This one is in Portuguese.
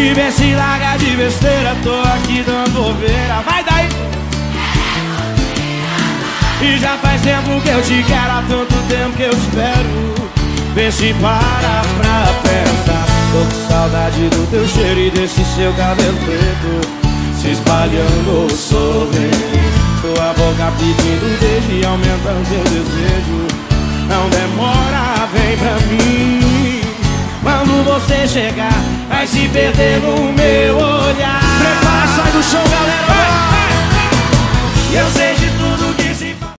E vê se larga de besteira, tô aqui dando bobeira. Vai daí! E já faz tempo que eu te quero, há tanto tempo que eu espero. Vê se para pra pensar Tô com saudade do teu cheiro e desse seu cabelo preto. Se espalhando sobre Tua boca pedindo beijo e aumentando teu desejo. Não demora, vem pra mim. Quando você chegar, vai se perder no meu